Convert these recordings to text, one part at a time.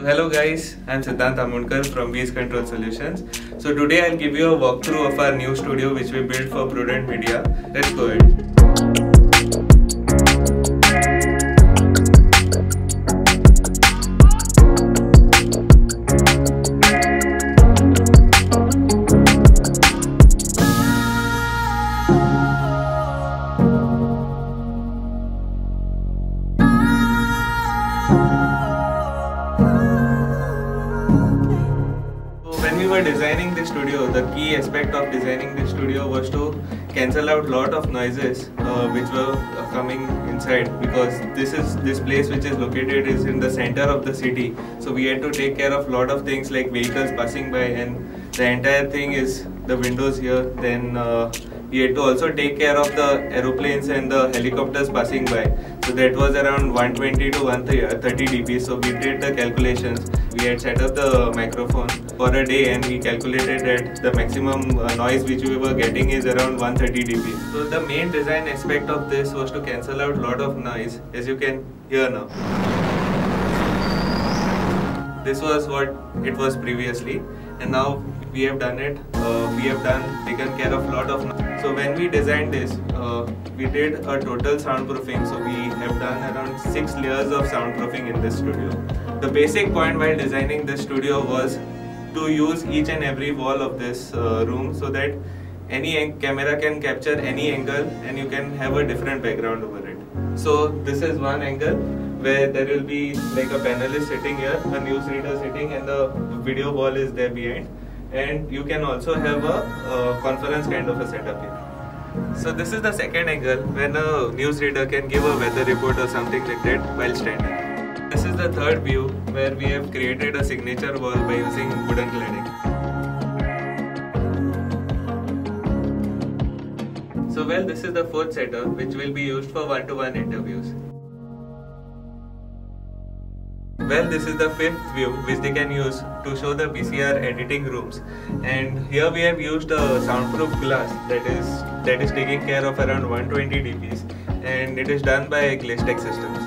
hello guys, I'm Siddhant Amonkar from Bees Control Solutions. So today I'll give you a walkthrough of our new studio which we built for Prudent Media. Let's go ahead. Were designing the studio, the key aspect of designing the studio was to cancel out lot of noises uh, which were uh, coming inside because this is this place which is located is in the center of the city. So we had to take care of lot of things like vehicles passing by and the entire thing is the windows here. Then uh, we had to also take care of the aeroplanes and the helicopters passing by. So that was around 120 to 130 dB. So we did the calculations. We had set up the microphone for a day and we calculated that the maximum uh, noise which we were getting is around 130 dB. So the main design aspect of this was to cancel out a lot of noise as you can hear now. This was what it was previously and now we have done it. Uh, we have done taken care of a lot of so when we designed this, uh, we did a total soundproofing. So we have done around six layers of soundproofing in this studio. The basic point while designing this studio was to use each and every wall of this uh, room so that any camera can capture any angle and you can have a different background over it. So this is one angle where there will be like a panelist sitting here, a newsreader sitting and the video wall is there behind and you can also have a uh, conference kind of a setup here. So this is the second angle when a newsreader can give a weather report or something like that while standing. This is the third view where we have created a signature wall by using wooden cladding. So well this is the fourth setup which will be used for one-to-one interviews. Well, this is the fifth view which they can use to show the PCR editing rooms. And here we have used a soundproof glass that is that is taking care of around 120 dBs and it is done by Glaztech Systems.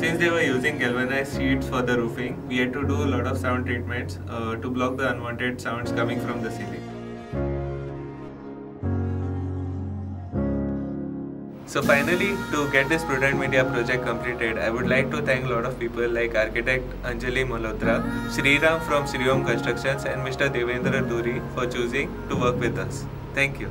Since they were using galvanized sheets for the roofing, we had to do a lot of sound treatments uh, to block the unwanted sounds coming from the ceiling. So finally, to get this Prudent Media project completed, I would like to thank a lot of people like architect Anjali Malhotra, Sriram from Sriom Constructions and Mr. Devendra Duri for choosing to work with us. Thank you.